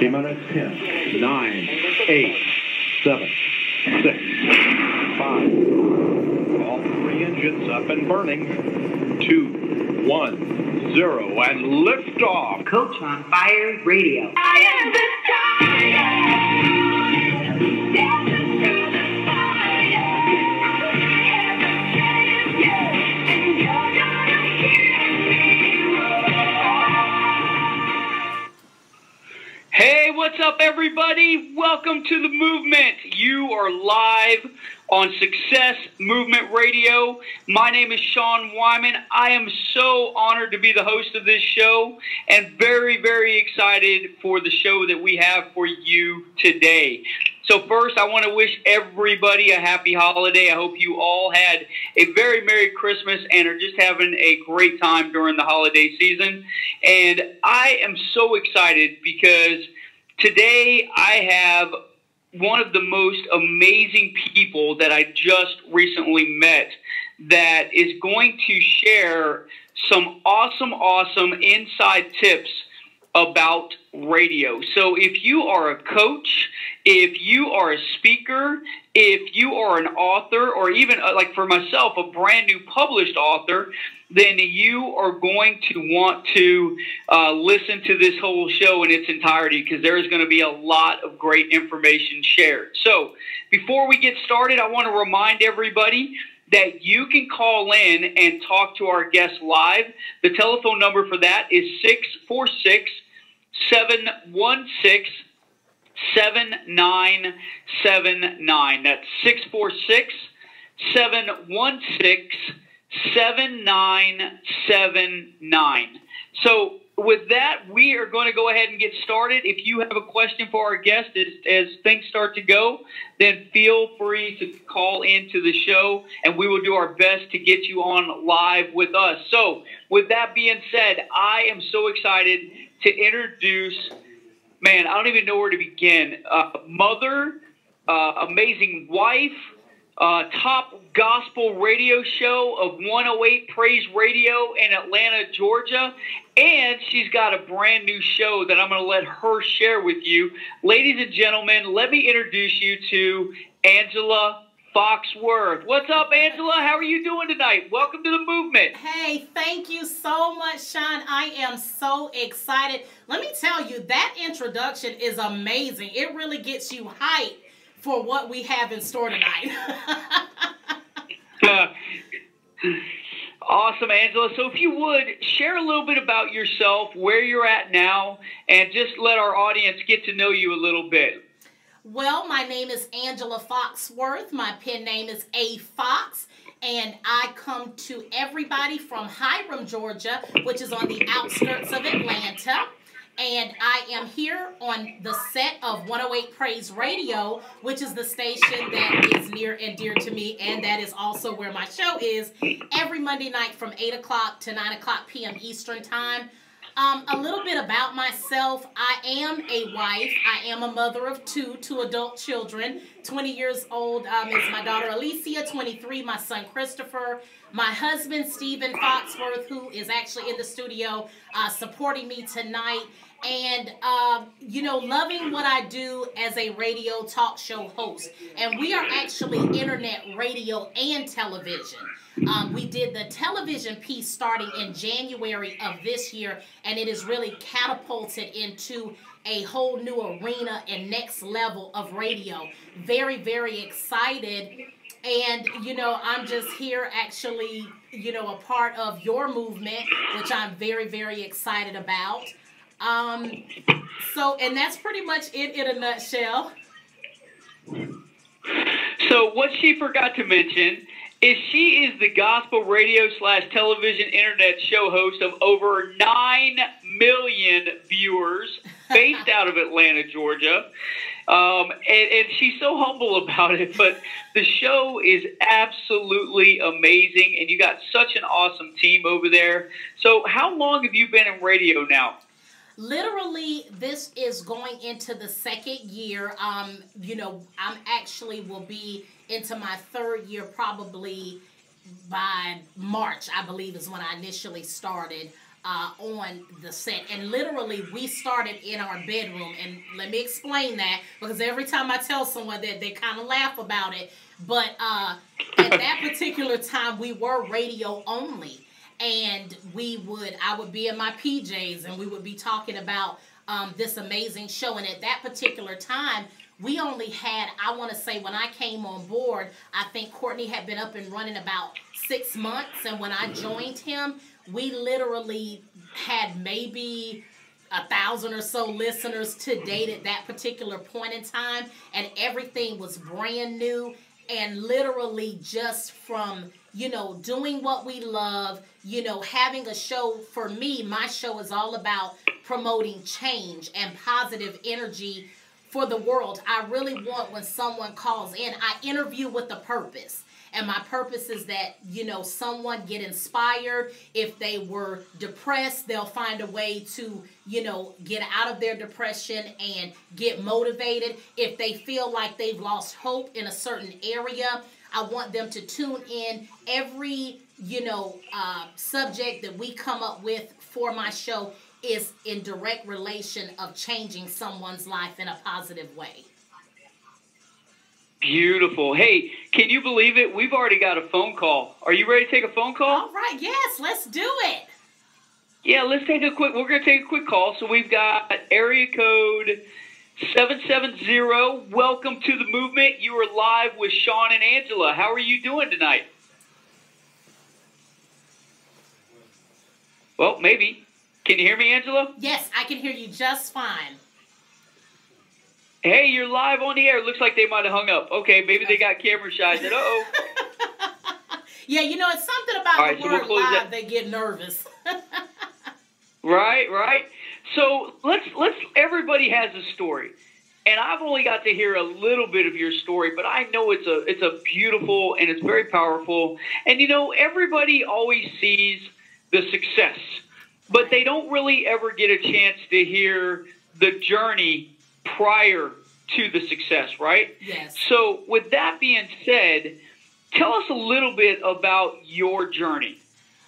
T minus 10, 9, 8, 7, 6, 5. All three engines up and burning. 2, 1, 0, and lift off. Coach on Fire Radio. I am the Hey, what's up, everybody? Welcome to the movement. You are live on Success Movement Radio. My name is Sean Wyman. I am so honored to be the host of this show and very, very excited for the show that we have for you today. So, first, I want to wish everybody a happy holiday. I hope you all had a very Merry Christmas and are just having a great time during the holiday season. And I am so excited because today I have one of the most amazing people that I just recently met that is going to share some awesome, awesome inside tips about radio. So if you are a coach, if you are a speaker, if you are an author, or even uh, like for myself, a brand new published author, then you are going to want to uh, listen to this whole show in its entirety because there is going to be a lot of great information shared. So before we get started, I want to remind everybody that you can call in and talk to our guests live. The telephone number for that is 646 716 7979. That's 646 716 7979. So, with that, we are going to go ahead and get started. If you have a question for our guest as, as things start to go, then feel free to call into the show and we will do our best to get you on live with us. So, with that being said, I am so excited to introduce, man, I don't even know where to begin. Uh, mother, uh, amazing wife, uh, top gospel radio show of 108 Praise Radio in Atlanta, Georgia. And she's got a brand new show that I'm going to let her share with you. Ladies and gentlemen, let me introduce you to Angela Foxworth. What's up, Angela? How are you doing tonight? Welcome to the movement. Hey, thank you so much, Sean. I am so excited. Let me tell you, that introduction is amazing. It really gets you hyped for what we have in store tonight. Uh, awesome, Angela. So, if you would share a little bit about yourself, where you're at now, and just let our audience get to know you a little bit. well, my name is Angela Foxworth. My pen name is A Fox. And I come to everybody from Hiram, Georgia, which is on the outskirts of Atlanta. And I am here on the set of 108 Praise Radio, which is the station that is near and dear to me, and that is also where my show is every Monday night from 8 o'clock to 9 o'clock p.m. Eastern Time. Um, a little bit about myself. I am a wife. I am a mother of two, two adult children. 20 years old um, is my daughter Alicia, 23, my son Christopher. My husband, Stephen Foxworth, who is actually in the studio uh, supporting me tonight. And, uh, you know, loving what I do as a radio talk show host. And we are actually internet radio and television. Um, we did the television piece starting in January of this year, and it is really catapulted into a whole new arena and next level of radio. Very, very excited. And, you know, I'm just here actually, you know, a part of your movement, which I'm very, very excited about. Um, so, and that's pretty much it in a nutshell. So, what she forgot to mention is she is the gospel radio slash television internet show host of over 9 million viewers based out of Atlanta, Georgia. Um, and, and she's so humble about it, but the show is absolutely amazing, and you got such an awesome team over there. So, how long have you been in radio now? literally this is going into the second year um you know i'm actually will be into my third year probably by march i believe is when i initially started uh, on the set. And literally, we started in our bedroom. And let me explain that because every time I tell someone that, they kind of laugh about it. But uh, at that particular time, we were radio only. And we would, I would be in my PJs and we would be talking about um, this amazing show. And at that particular time, we only had, I want to say, when I came on board, I think Courtney had been up and running about six months. And when I joined him, we literally had maybe a thousand or so listeners to date at that particular point in time. And everything was brand new. And literally just from, you know, doing what we love, you know, having a show for me, my show is all about promoting change and positive energy for the world. I really want when someone calls in, I interview with a purpose. And my purpose is that, you know, someone get inspired. If they were depressed, they'll find a way to, you know, get out of their depression and get motivated. If they feel like they've lost hope in a certain area, I want them to tune in every, you know, uh, subject that we come up with for my show is in direct relation of changing someone's life in a positive way. Beautiful. Hey, can you believe it? We've already got a phone call. Are you ready to take a phone call? All right, yes, let's do it. Yeah, let's take a quick. We're going to take a quick call. So we've got area code seven seven zero. Welcome to the movement. You are live with Sean and Angela. How are you doing tonight? Well, maybe. Can you hear me, Angela? Yes, I can hear you just fine. Hey, you're live on the air. Looks like they might have hung up. Okay, maybe they got camera shy. Said, oh. yeah, you know, it's something about right, the so word we'll live that. they get nervous. right, right. So let's let's. Everybody has a story, and I've only got to hear a little bit of your story, but I know it's a it's a beautiful and it's very powerful. And you know, everybody always sees the success, but they don't really ever get a chance to hear the journey prior to the success, right? Yes. So, with that being said, tell us a little bit about your journey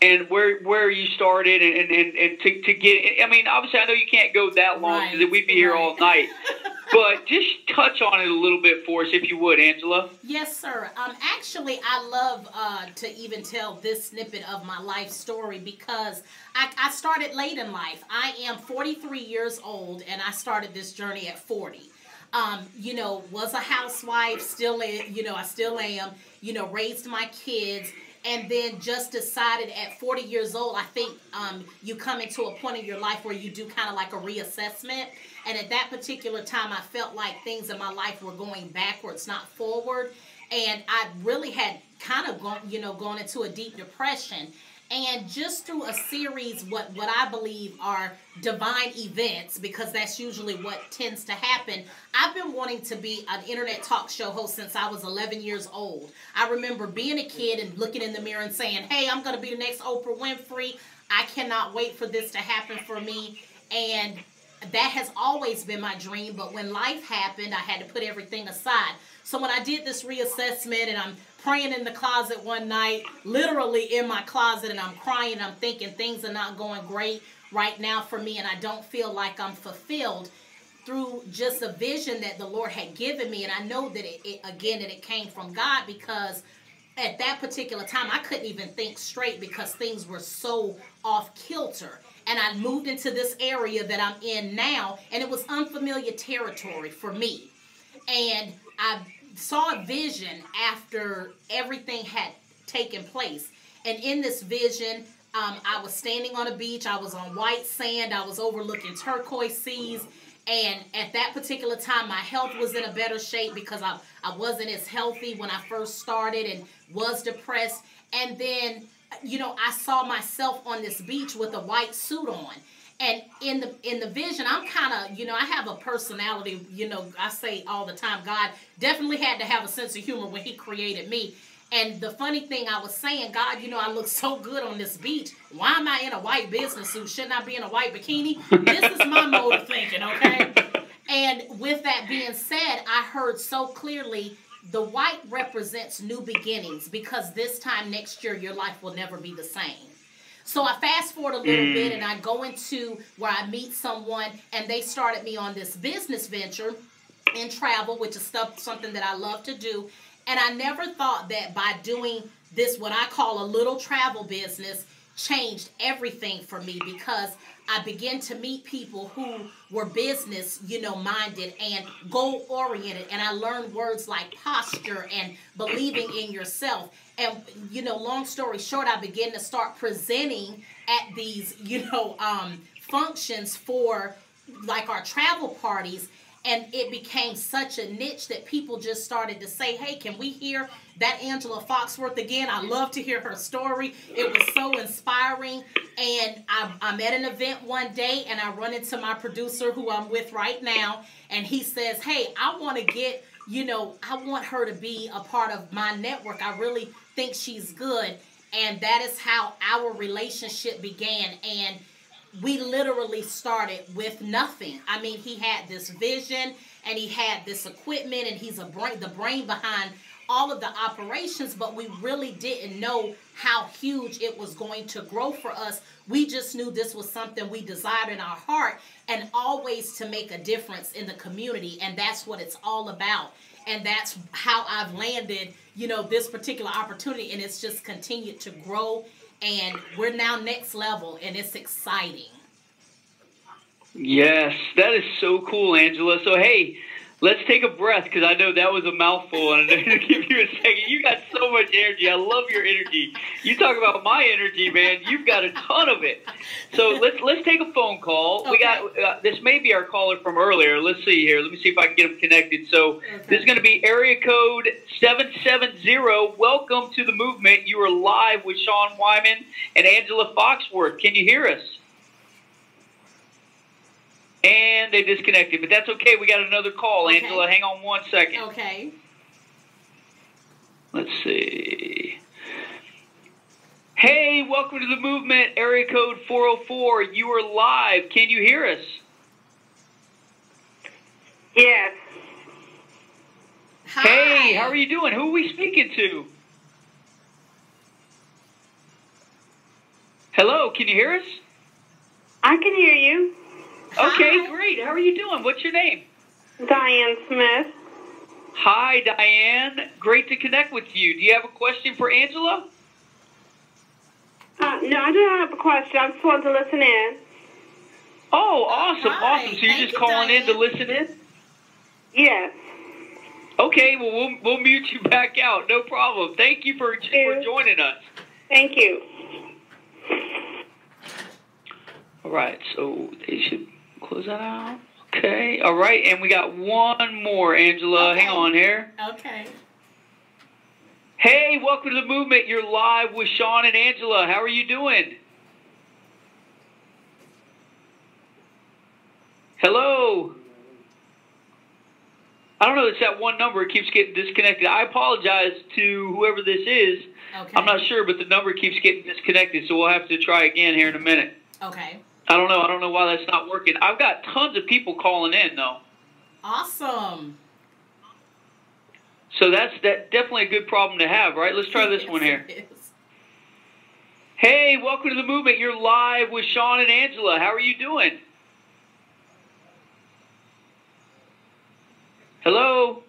and where where you started and, and, and, to, to get I mean, obviously I know you can't go that long because Right, we'd be here all night. but just touch on it a little bit for us if you would, Angela. Yes, sir. Um, actually, I love uh, to even tell this snippet of my life story because I, I started late in life. I am 43 years old, and I started this journey at 40. Um, you know, was a housewife, still, you know, I still am. You know, raised my kids, and then just decided at 40 years old. I think um, you come into a point in your life where you do kind of like a reassessment. And at that particular time, I felt like things in my life were going backwards, not forward. And I really had kind of gone, you know, gone into a deep depression. And just through a series, what what I believe are divine events, because that's usually what tends to happen. I've been wanting to be an internet talk show host since I was 11 years old. I remember being a kid and looking in the mirror and saying, "Hey, I'm going to be the next Oprah Winfrey. I cannot wait for this to happen for me." And that has always been my dream, but when life happened, I had to put everything aside. So when I did this reassessment and I'm praying in the closet one night, literally in my closet, and I'm crying, I'm thinking things are not going great right now for me, and I don't feel like I'm fulfilled through just a vision that the Lord had given me. And I know that it, it again, that it came from God because at that particular time, I couldn't even think straight because things were so off kilter. And I moved into this area that I'm in now, and it was unfamiliar territory for me. And I saw a vision after everything had taken place. And in this vision, um, I was standing on a beach, I was on white sand, I was overlooking turquoise seas. And at that particular time, my health was in a better shape because I, I wasn't as healthy when I first started and was depressed. And then, you know, I saw myself on this beach with a white suit on. And in the in the vision, I'm kind of, you know, I have a personality, you know, I say all the time, God definitely had to have a sense of humor when he created me. And the funny thing I was saying, God, you know, I look so good on this beach. Why am I in a white business suit? Shouldn't I be in a white bikini? This is my mode of thinking, okay? And with that being said, I heard so clearly the white represents new beginnings because this time next year your life will never be the same. So I fast forward a little mm. bit and I go into where I meet someone and they started me on this business venture in travel, which is stuff something that I love to do. And I never thought that by doing this, what I call a little travel business, changed everything for me because I began to meet people who were business, you know, minded and goal oriented. And I learned words like posture and believing in yourself. And, you know, long story short, I began to start presenting at these, you know, um, functions for like our travel parties and it became such a niche that people just started to say, "Hey, can we hear that Angela Foxworth again? I love to hear her story. It was so inspiring." And I, I'm at an event one day, and I run into my producer, who I'm with right now, and he says, "Hey, I want to get." You know, I want her to be a part of my network. I really think she's good. And that is how our relationship began. And we literally started with nothing. I mean, he had this vision and he had this equipment and he's a brain the brain behind all of the operations, but we really didn't know how huge it was going to grow for us. We just knew this was something we desired in our heart and always to make a difference in the community. And that's what it's all about. And that's how I've landed, you know, this particular opportunity. And it's just continued to grow and we're now next level and it's exciting. Yes, that is so cool, Angela. So, hey, let's take a breath because I know that was a mouthful, and I'm going to give you a second. You got so much energy. I love your energy. You talk about my energy, man. You've got a ton of it. So let's let's take a phone call. Okay. We got uh, this may be our caller from earlier. Let's see here. Let me see if I can get him connected. So okay. this is going to be area code seven seven zero. Welcome to the movement. You are live with Sean Wyman and Angela Foxworth. Can you hear us? And they disconnected, but that's okay. We got another call, okay. Angela. Hang on one second. Okay. Let's see. Hey, welcome to the movement. Area code 404. You are live. Can you hear us? Yes. Hi. Hey, how are you doing? Who are we speaking to? Hello, can you hear us? I can hear you. Okay, Hi. great. How are you doing? What's your name? Diane Smith. Hi, Diane. Great to connect with you. Do you have a question for Angela? Uh, no, I don't have a question. I just wanted to listen in. Oh, awesome, Hi. awesome. So you're Thank just you, calling Diane. in to listen in? Yes. Okay, well, we'll we'll mute you back out. No problem. Thank you for, Thank you. for joining us. Thank you. All right, so they should close that out. Okay. All right. And we got one more, Angela. Okay. Hang on here. Okay. Hey, welcome to the movement. You're live with Sean and Angela. How are you doing? Hello. I don't know. It's that one number. It keeps getting disconnected. I apologize to whoever this is. Okay. I'm not sure, but the number keeps getting disconnected, so we'll have to try again here in a minute. Okay. I don't know. I don't know why that's not working. I've got tons of people calling in though. Awesome. So that's that definitely a good problem to have, right? Let's try this yes, one here. Hey, welcome to the movement. You're live with Sean and Angela. How are you doing? Hello?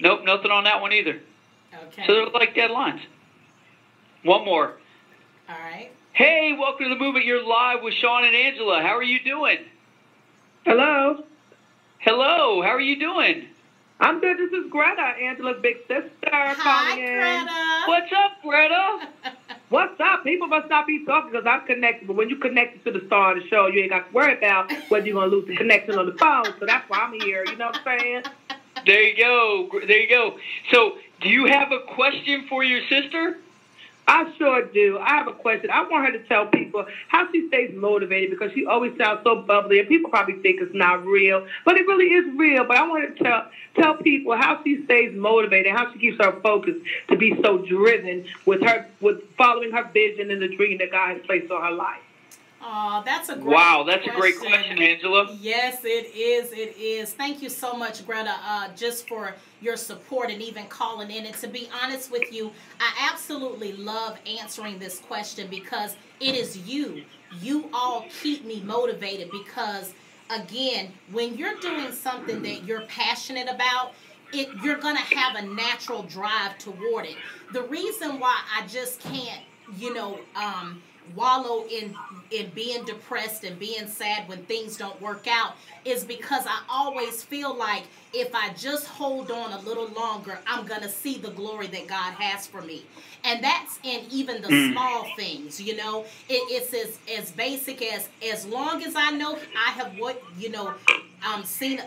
Nope, nothing on that one either. Okay. So they're like dead lines. One more. All right. Hey, welcome to the movement. You're live with Sean and Angela. How are you doing? Hello. Hello. How are you doing? I'm good. This is Greta, Angela's big sister. Hi, Greta. What's up, Greta? What's up? People must not be talking because I'm connected. But when you connected to the star of the show, you ain't got to worry about whether you're going to lose the connection on the phone. So that's why I'm here. You know what I'm saying? There you go. There you go. So, do you have a question for your sister? I sure do. I have a question. I want her to tell people how she stays motivated because she always sounds so bubbly, and people probably think it's not real, but it really is real. But I want to tell tell people how she stays motivated, how she keeps her focus to be so driven with her with following her vision and the dream that God has placed on her life. That's a great Wow, that's a great question, Angela. Yes, it is. It is. Thank you so much, Greta, uh, just for your support and even calling in. And to be honest with you, I absolutely love answering this question because it is you. You all keep me motivated because, again, when you're doing something that you're passionate about, it, you're going to have a natural drive toward it. The reason why I just can't, you know, um, wallow in in being depressed and being sad when things don't work out is because I always feel like if I just hold on a little longer, I'm gonna see the glory that God has for me, and that's in even the Mm. small things. You know, it, it's as as basic as as long as I know I have what you know, um, seen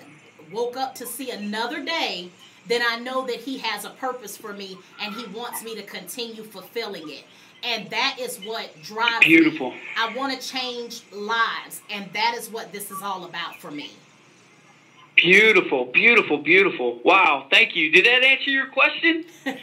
woke up to see another day. Then I know that He has a purpose for me, and He wants me to continue fulfilling it. And that is what drives me. Beautiful. I want to change lives, and that is what this is all about for me. Beautiful, beautiful, beautiful. Wow, thank you. Did that answer your question?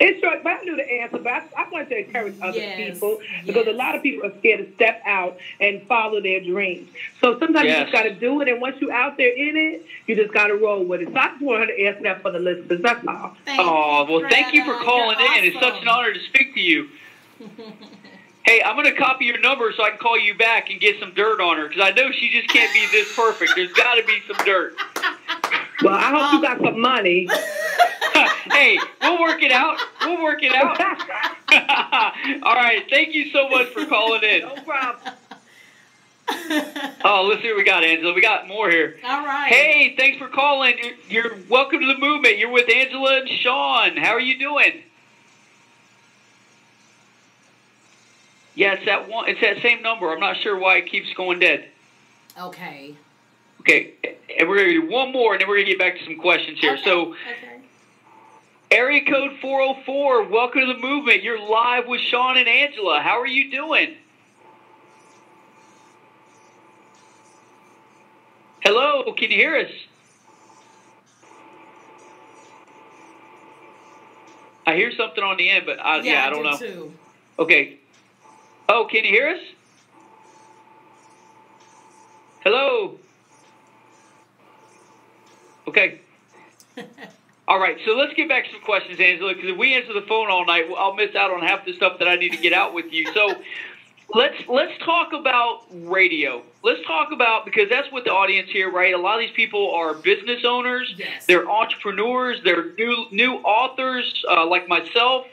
It's short, but I knew the answer. But I, I want to encourage other Yes, people because a lot of people are scared to step out and follow their dreams. So sometimes you Yes. just got to do it, and once you're out there in it, you just got to roll with it. So I just wanted to answer that for the listeners. That's all. Thank Oh, well, Greta. thank you for calling You're in. It's such an honor to speak to you. Hey, I'm going to copy your number so I can call you back and get some dirt on her because I know she just can't be this perfect. There's got to be some dirt. Well, I hope you got some money. hey, we'll work it out. We'll work it out. All right. Thank you so much for calling in. no problem. Oh, let's see what we got, Angela. We got more here. All right. Hey, thanks for calling. You're, you're welcome to the movement. You're with Angela and Sean. How are you doing? Yeah, it's that one. It's that same number. I'm not sure why it keeps going dead. Okay. Okay, and we're gonna do one more, and then we're gonna get back to some questions here. Okay, So, okay. Area code 404. Welcome to the movement. You're live with Sean and Angela. How are you doing? Hello, can you hear us? I hear something on the end, but I, yeah, I don't do know. Too. Okay. Oh, can you hear us? Hello. Okay. All right, so let's get back to some questions, Angela, because if we answer the phone all night, I'll miss out on half the stuff that I need to get out with you. So let's let's talk about radio. Let's talk about because that's what the audience here, right? A lot of these people are business owners. Yes. They're entrepreneurs. They're new new authors, uh, like myself.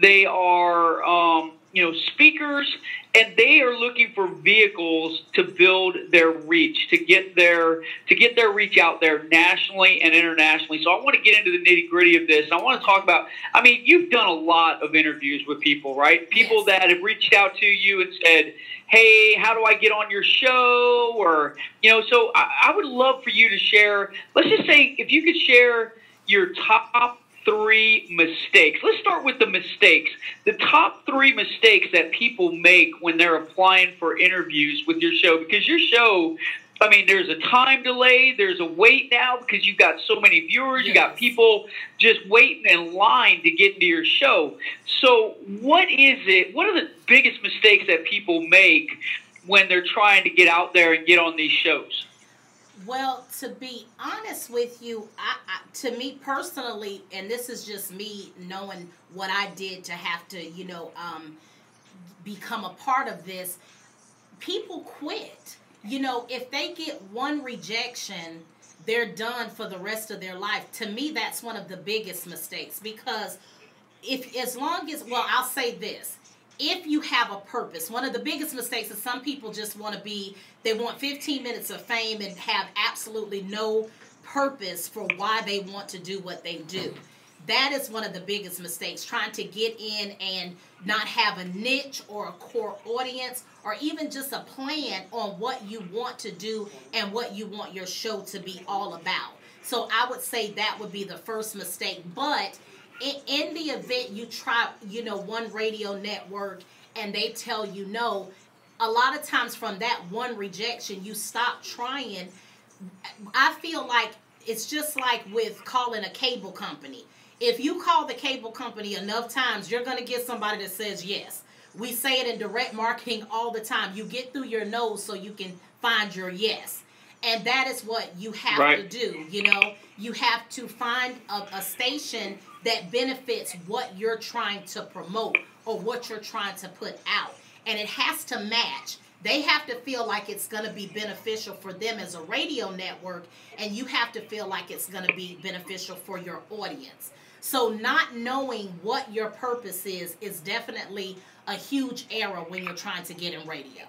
They are um, you know speakers, and they are looking for vehicles to build their reach, to get their to get their reach out there nationally and internationally. So I want to get into the nitty gritty of this. I want to talk about. I mean, you've done a lot of interviews with people, right? People that have reached out to you and said, "Hey, how do I get on your show?" Or you know, so I, I would love for you to share. Let's just say if you could share your top three mistakes. Let's start with the mistakes. The top three mistakes that people make when they're applying for interviews with your show, because your show. I mean, there's a time delay. There's a wait now because you've got so many viewers. You got people just waiting in line to get into your show. So, what is it? What are the biggest mistakes that people make when they're trying to get out there and get on these shows? Well, to be honest with you, I, I to me personally, and this is just me knowing what I did to have to, you know, um, become a part of this. People quit. You know, if they get one rejection, they're done for the rest of their life. To me, that's one of the biggest mistakes because if as long as well, I'll say this. If you have a purpose, one of the biggest mistakes is some people just want to be they want 15 minutes of fame and have absolutely no purpose for why they want to do what they do. That is one of the biggest mistakes, trying to get in and not have a niche or a core audience or even just a plan on what you want to do and what you want your show to be all about. So I would say that would be the first mistake. But in, in the event you try, you know, one radio network and they tell you no, a lot of times from that one rejection, you stop trying. I feel like it's just like with calling a cable company. If you call the cable company enough times, you're going to get somebody that says yes. We say it in direct marketing all the time. You get through your nose so you can find your yes. And that is what you have Right. to do. You know, you have to find a, a station that benefits what you're trying to promote or what you're trying to put out. And it has to match. They have to feel like it's going to be beneficial for them as a radio network, and you have to feel like it's going to be beneficial for your audience. So, not knowing what your purpose is is definitely a huge error when you're trying to get in radio.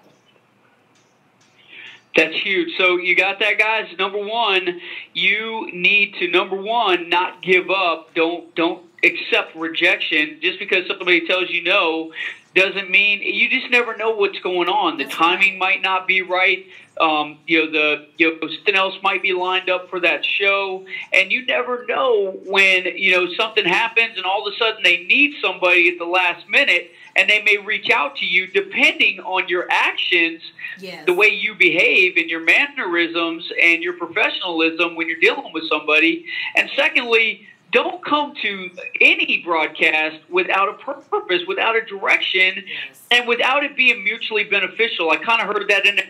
That's huge. So you got that, guys. Number one, you need to number one not give up. Don't don't accept rejection just because somebody tells you no doesn't mean you just never know what's going on. The timing might not be right. Um, you know the you know something else might be lined up for that show, and you never know when you know something happens, and all of a sudden they need somebody at the last minute, and they may reach out to you depending on your actions Yes. the way you behave and your mannerisms and your professionalism when you're dealing with somebody. And secondly, don't come to any broadcast without a purpose, without a direction, Yes. and without it being mutually beneficial. I kind of heard that in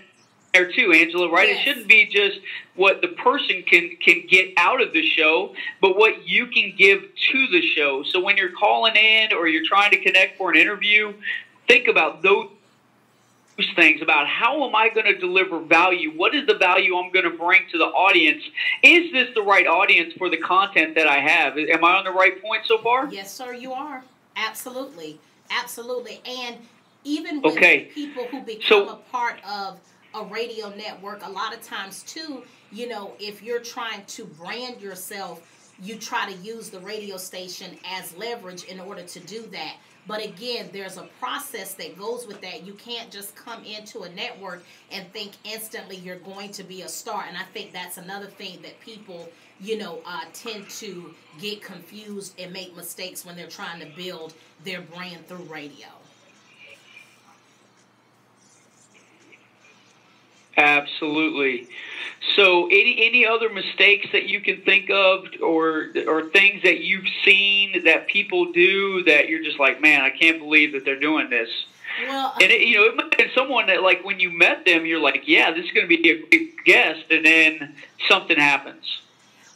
there too, Angela. Right? Yes. It shouldn't be just what the person can can get out of the show, but what you can give to the show. So when you're calling in or you're trying to connect for an interview, think about those things about how am I going to deliver value? What is the value I'm going to bring to the audience? Is this the right audience for the content that I have? Am I on the right point so far? Yes, sir, you are. Absolutely. Absolutely. And even with Okay. people who become So- a part of a radio network, a lot of times too, you know, if you're trying to brand yourself, you try to use the radio station as leverage in order to do that. But again, there's a process that goes with that. You can't just come into a network and think instantly you're going to be a star. And I think that's another thing that people, you know, uh, tend to get confused and make mistakes when they're trying to build their brand through radio. Absolutely. So, any any other mistakes that you can think of, or or things that you've seen that people do that you're just like, man, I can't believe that they're doing this. Well, And it, you know, it might have someone that, like, when you met them, you're like, yeah, this is going to be a great guest, and then something happens.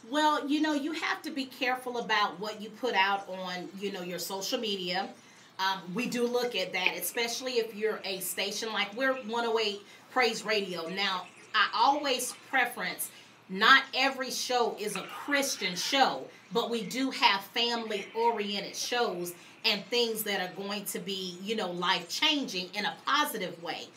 Well, you know, you have to be careful about what you put out on, you know, your social media. Um, we do look at that, especially if you're a station like we're 108 Praise Radio. Now, I always preference not every show is a Christian show, but we do have family oriented shows and things that are going to be, you know, life changing in a positive way.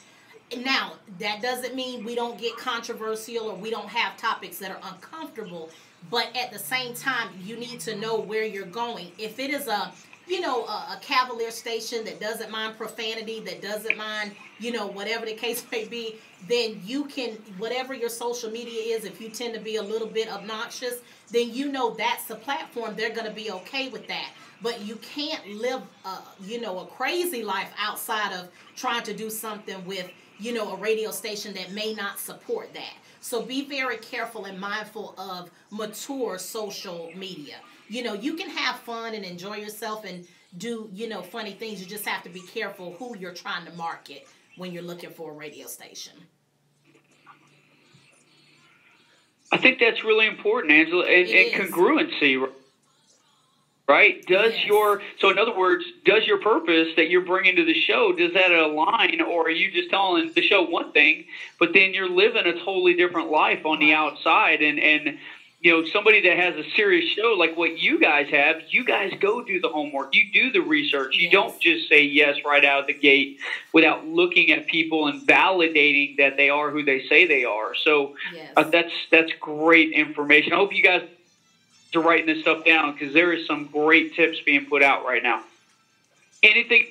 Now, that doesn't mean we don't get controversial or we don't have topics that are uncomfortable, but at the same time, you need to know where you're going. If it is a, you know, a, a cavalier station that doesn't mind profanity, that doesn't mind, you know, whatever the case may be, then you can, whatever your social media is, if you tend to be a little bit obnoxious, then you know that's the platform. They're going to be okay with that. But you can't live, uh, you know, a crazy life outside of trying to do something with, you know, a radio station that may not support that. So be very careful and mindful of mature social media. You know, you can have fun and enjoy yourself and do, you know, funny things. You just have to be careful who you're trying to market when you're looking for a radio station. I think that's really important, Angela, and, and congruency. Right? Does Yes. your so in other words, does your purpose that you're bringing to the show does that align, or are you just telling the show one thing, but then you're living a totally different life on the outside, and and you know somebody that has a serious show like what you guys have, you guys go do the homework, you do the research, you Yes. don't just say yes right out of the gate without looking at people and validating that they are who they say they are. So. Yes. Uh, that's that's great information. I hope you guys are writing this stuff down because there is some great tips being put out right now. Anything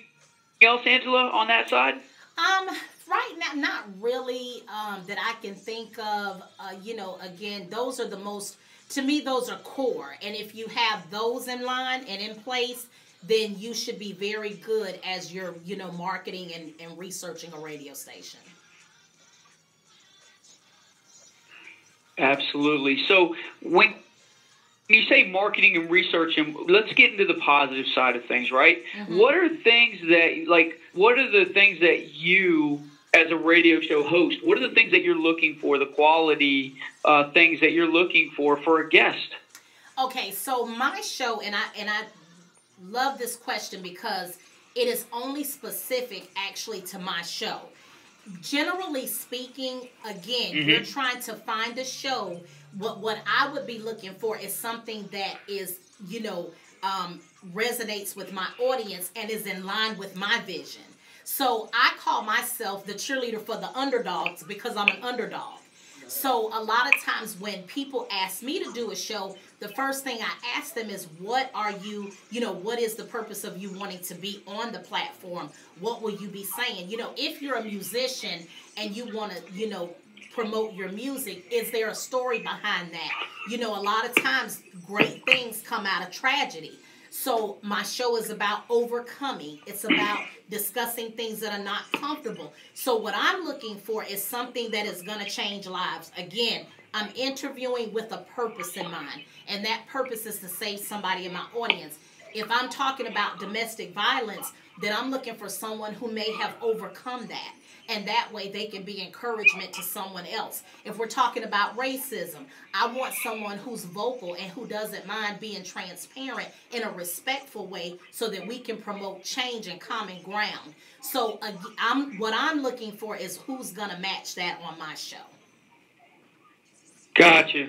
else, Angela, on that side? Um, right now, not really um, that I can think of. Uh, you know, again, those are the most, to me, those are core. And if you have those in line and in place, then you should be very good as you're, you know, marketing and, and researching a radio station. Absolutely. So when you say marketing and research, and let's get into the positive side of things, right? Mhm. What are things that, like, what are the things that you, as a radio show host, what are the things that you're looking for, the quality uh, things that you're looking for for a guest? Okay, so my show, and I and I love this question because it is only specific actually to my show. Generally speaking, again, Mhm. you're trying to find a show. What what I would be looking for is something that is, you know, um, resonates with my audience and is in line with my vision. So I call myself the cheerleader for the underdogs because I'm an underdog. So a lot of times when people ask me to do a show, the first thing I ask them is, what are you, you know, what is the purpose of you wanting to be on the platform? What will you be saying? You know, if you're a musician and you want to, you know, promote your music, is there a story behind that? You know, a lot of times great things come out of tragedy. So my show is about overcoming. It's about discussing things that are not comfortable. So what I'm looking for is something that is going to change lives. Again, I'm interviewing with a purpose in mind, and that purpose is to save somebody in my audience. If I'm talking about domestic violence, then I'm looking for someone who may have overcome that. And that way they can be encouragement to someone else. If we're talking about racism, I want someone who's vocal and who doesn't mind being transparent in a respectful way so that we can promote change and common ground. So ag- I'm what I'm looking for is who's going to match that on my show. Gotcha.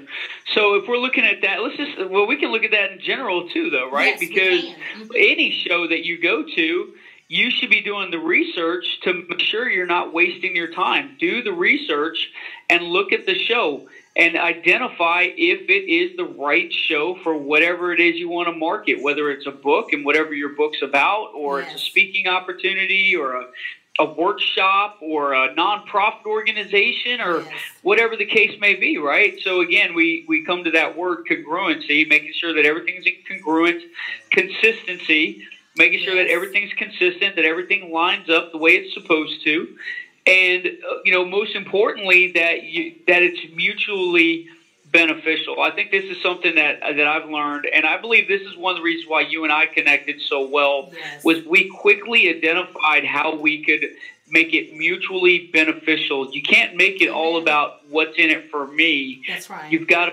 So if we're looking at that, let's just well, we can look at that in general too, though, right? Yes, because. Mhm. any show that you go to, you should be doing the research to make sure you're not wasting your time. Do the research and look at the show and identify if it is the right show for whatever it is you want to market, whether it's a book and whatever your book's about, or it's a speaking opportunity, or a a workshop or a nonprofit organization or Yes. whatever the case may be, right? So again, we we come to that word congruency, making sure that everything's in congruent, consistency, making sure that everything's consistent, that everything lines up the way it's supposed to, and uh, you know, most importantly, that you that it's mutually beneficial. I think this is something that that I've learned, and I believe this is one of the reasons why you and I connected so well Yes. was we quickly identified how we could make it mutually beneficial. You can't make it all about what's in it for me. That's right. You've got to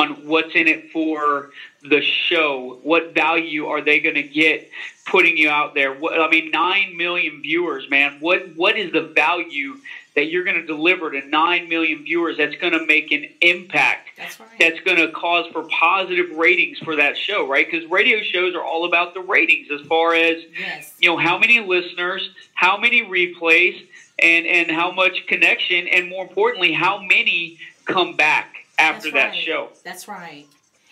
on what's in it for the show. What value are they going to get putting you out there? What, I mean, nine million viewers, man. What what is the value that you're going to deliver to nine million viewers? That's going to make an impact That's right. that's going to cause for positive ratings for that show, right? Because radio shows are all about the ratings as far as yes. you know how many listeners, how many replays, and and how much connection, and more importantly, how many come back after That's that right. show. That's right.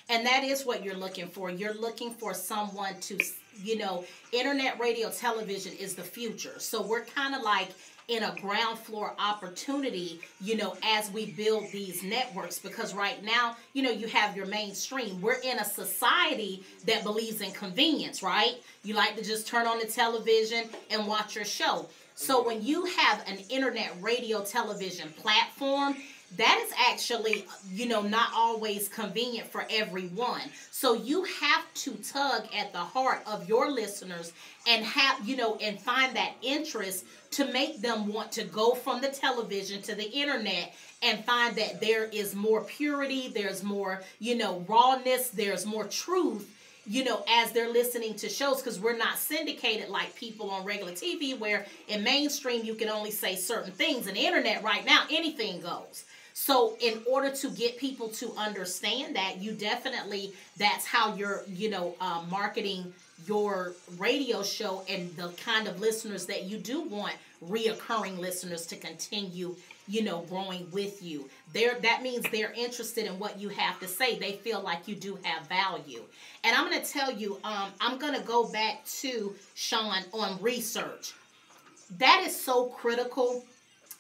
And that is what you're looking for. You're looking for someone to, you know, internet radio television is the future. So we're kind of like in a ground floor opportunity, you know, as we build these networks because right now, you know, you have your mainstream. We're in a society that believes in convenience, right? You like to just turn on the television and watch your show. So when you have an internet radio television platform, that is actually, you know, not always convenient for everyone. So you have to tug at the heart of your listeners and have, you know, and find that interest to make them want to go from the television to the internet and find that there is more purity, there's more, you know, rawness, there's more truth you know, as they're listening to shows, because we're not syndicated like people on regular TV, where in mainstream you can only say certain things. In the internet right now, anything goes. So, in order to get people to understand that, you definitely that's how you're, you know, uh, marketing your radio show and the kind of listeners that you do want reoccurring listeners to continue you know growing with you. There that means they're interested in what you have to say. They feel like you do have value. And i'm going to tell you um, i'm going to go back to sean on research. That is so critical.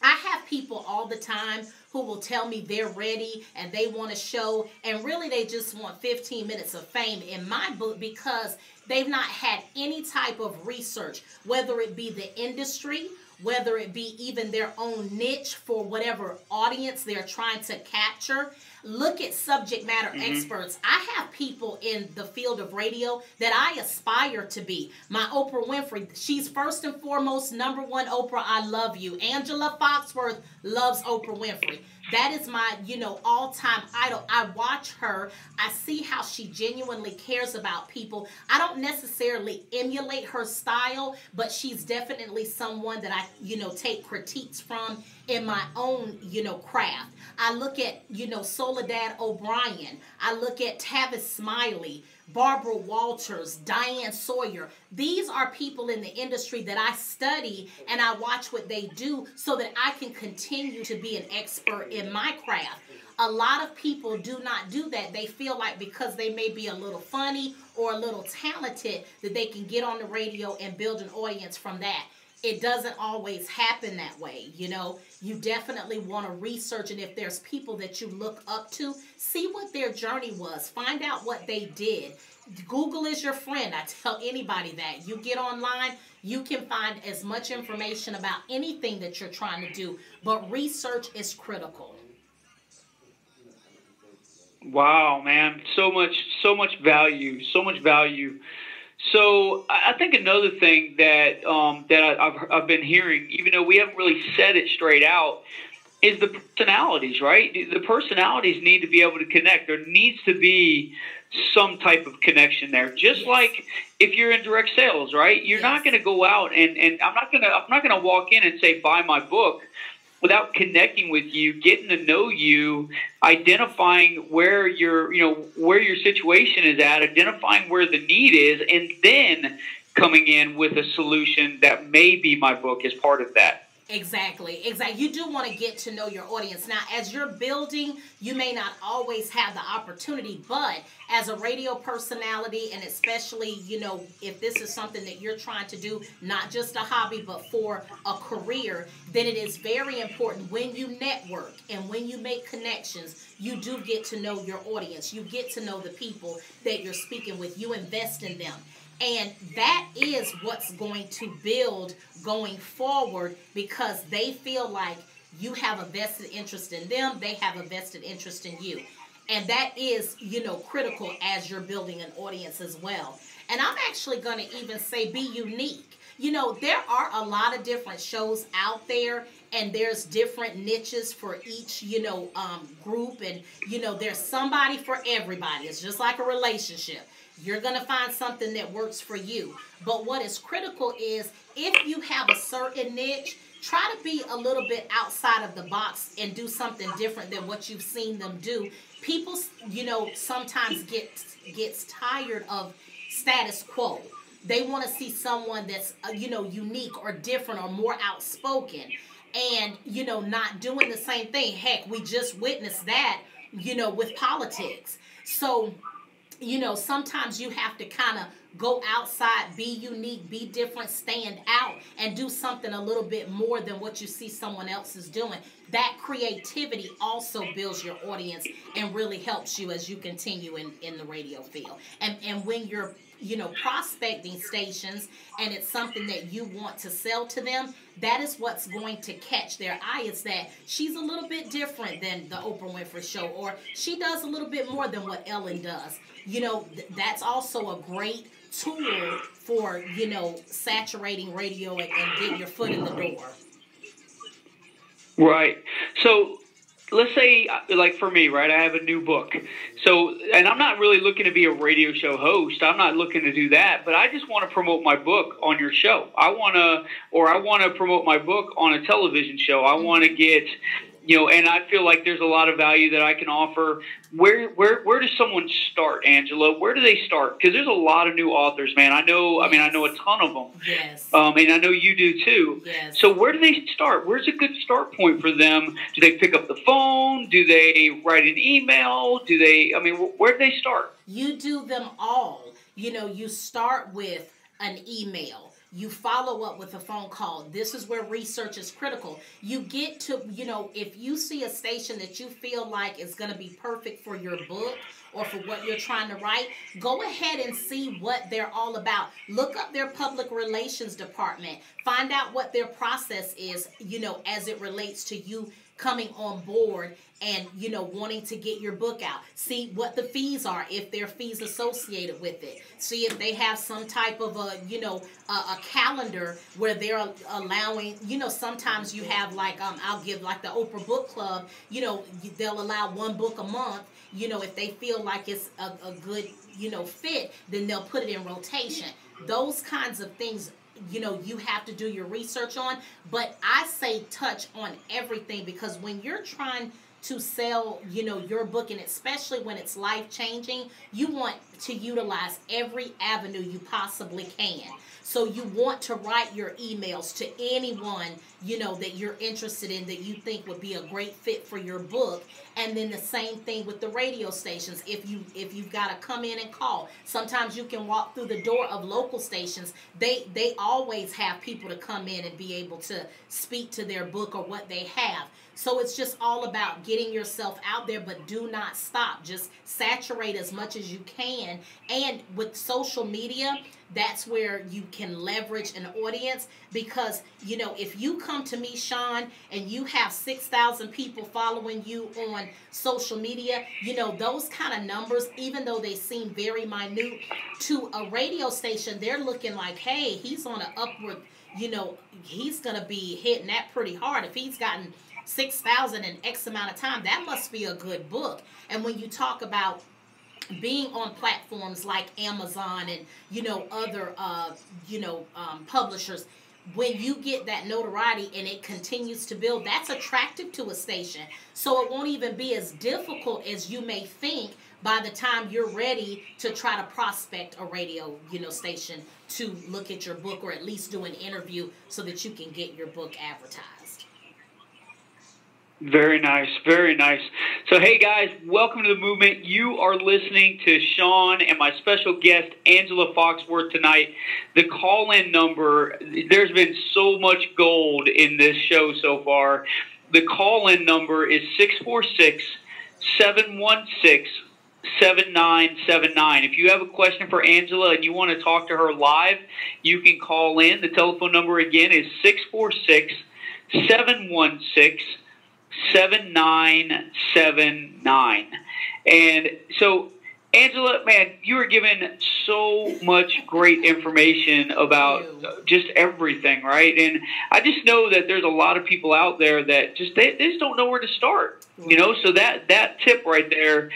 I have people all the time who will tell me they're ready and they want to show, and really they just want 15 minutes of fame in my book because they've not had any type of research, whether it be the industry, whether it be even their own niche for whatever audience they're trying to capture. Look at subject matter Mm-hmm. experts. I have people in the field of radio that I aspire to be. My Oprah Winfrey, she's first and foremost number one Oprah. I love you. Angela Foxworth loves Oprah Winfrey. That is my, you know, all-time idol. I watch her. I see how she genuinely cares about people. I don't necessarily emulate her style, but she's definitely someone that I, you know, take critiques from in my own, you know, craft. I look at, you know, Soledad O'Brien. I look at Tavis Smiley, Barbara Walters, Diane Sawyer. These are people in the industry that I study and I watch what they do so that I can continue to be an expert in my craft. A lot of people do not do that. They feel like because they may be a little funny or a little talented that they can get on the radio and build an audience from that it doesn't always happen that way. You know, you definitely want to research, and if there's people that you look up to, see what their journey was, find out what they did. Google is your friend. I tell anybody that. You get online, you can find as much information about anything that you're trying to do, but research is critical. Wow, man, so much, so much value, so much value. So I think another thing that um, that I've I've been hearing, even though we haven't really said it straight out, is the personalities. Right, the personalities need to be able to connect. There needs to be some type of connection there. Just Yes. like if you're in direct sales, right? You're not going to go out and and I'm not going to I'm not going to walk in and say buy my book without connecting with you, getting to know you, identifying where your you know where your situation is at, identifying where the need is, and then coming in with a solution that may be my book as part of that. Exactly, exactly. You do want to get to know your audience. Now, as you're building, you may not always have the opportunity, but as a radio personality, and especially, you know, if this is something that you're trying to do, not just a hobby, but for a career, then it is very important when you network and when you make connections, you do get to know your audience. You get to know the people that you're speaking with, you invest in them. And that is what's going to build going forward because they feel like you have a vested interest in them, they have a vested interest in you. And that is, you know, critical as you're building an audience as well. And I'm actually going to even say be unique. You know, there are a lot of different shows out there and there's different niches for each, you know, um, group and you know, there's somebody for everybody. It's just like a relationship. You're going to find something that works for you. But what is critical is if you have a certain niche, try to be a little bit outside of the box and do something different than what you've seen them do. People, you know, sometimes get gets tired of status quo. They want to see someone that's, uh, you know, unique or different or more outspoken and, you know, not doing the same thing. Heck, we just witnessed that, you know, with politics. So, you know, sometimes you have to kind of go outside, be unique, be different, stand out, and do something a little bit more than what you see someone else is doing. That creativity also builds your audience and really helps you as you continue in, in the radio field. And and when you're you know prospecting stations and it's something that you want to sell to them that is what's going to catch their eye is that she's a little bit different than the oprah winfrey show or she does a little bit more than what ellen does you know th- that's also a great tool for you know saturating radio and, and getting your foot in the door Right. So let's say, uh, like for me, right, I have a new book. So, and I'm not really looking to be a radio show host. I'm not looking to do that, but I just want to promote my book on your show. I want to, or I want to promote my book on a television show. I want to get, you know, and I feel like there's a lot of value that I can offer. Where, where, where does someone start, Angela? Where do they start? Because there's a lot of new authors, man. I know. I mean, I know a ton of them. yes Um, and I know you do too. yes So where do they start? Where's a good start point for them? Do they pick up the phone? Do they write an email? Do they? I mean, where do they start? You do them all. You know, you start with an email. You follow up with a phone call. This is where research is critical. You get to, you know, if you see a station that you feel like is going to be perfect for your book or for what you're trying to write, go ahead and see what they're all about. Look up their public relations department. Find out what their process is, you know, as it relates to you coming on board and you know wanting to get your book out. See what the fees are if there are fees associated with it. See if they have some type of a you know a, a calendar where they're allowing you know sometimes you have like um, i'll give like the oprah book club you know they'll allow one book a month. You know if they feel like it's a, a good you know fit then they'll put it in rotation. Those kinds of things you know you have to do your research on but i say touch on everything because when you're trying to sell you know your book and especially when it's life changing you want to utilize every avenue you possibly can so you want to write your emails to anyone, you know, that you're interested in that you think would be a great fit for your book. And then the same thing with the radio stations. If you if you've got to come in and call, sometimes you can walk through the door of local stations. They they always have people to come in and be able to speak to their book or what they have. So it's just all about getting yourself out there, but do not stop. Just saturate as much as you can. And with social media, that's where you can leverage an audience because you know if you come to me sean and you have 6000 people following you on social media you know those kind of numbers even though they seem very minute to a radio station they're looking like hey he's on an upward you know he's gonna be hitting that pretty hard. If he's gotten 6000 in x amount of time that must be a good book. And when you talk about being on platforms like Amazon and you know other uh, you know um, publishers when you get that notoriety and it continues to build that's attractive to a station. So it won't even be as difficult as you may think by the time you're ready to try to prospect a radio you know station to look at your book or at least do an interview so that you can get your book advertised very nice, very nice. So, hey guys, welcome to the movement. You are listening to Sean and my special guest, Angela Foxworth, tonight. The call in number, there's been so much gold in this show so far. The call in number is 646 716 7979. If you have a question for Angela and you want to talk to her live, you can call in. The telephone number again is 646 716 7979. And so, Angela, man, you were given so much great information about just everything, right? And I just know that there's a lot of people out there that just they, they just don't know where to start. You know, so that that tip right there,